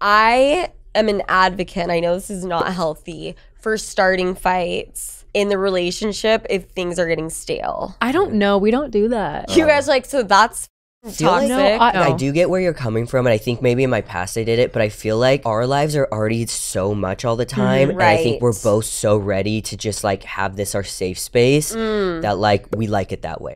I am an advocate, and I know this is not healthy, for starting fights in the relationship if things are getting stale. I don't know. We don't do that. You guys like so that's feel like- toxic. No, I- I do get where you're coming from, and I think maybe in my past I did it, but I feel like our lives are already so much all the mm-hmm. time, and I think we're both so ready to just like have this our safe space mm. that like we like it that way.